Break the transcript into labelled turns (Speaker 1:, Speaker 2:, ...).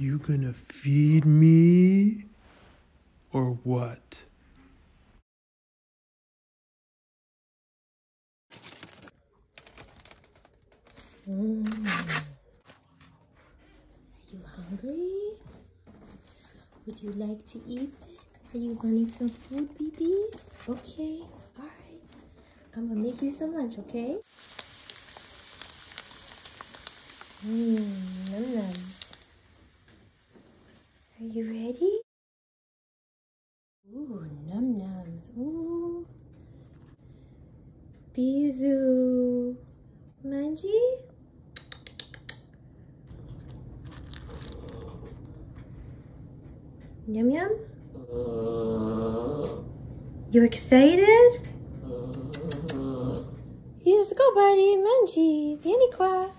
Speaker 1: You gonna feed me? Or what?
Speaker 2: Mm. Are you hungry? Would you like to eat? Are you wanting some food, BB? Okay, alright. I'm gonna make you some lunch, okay? Mmm, num num. Are you ready? Ooh, num nums. Ooh. Bisous. Manji? Yum yum? You excited? Yes, go buddy, Manji. Vieni qua.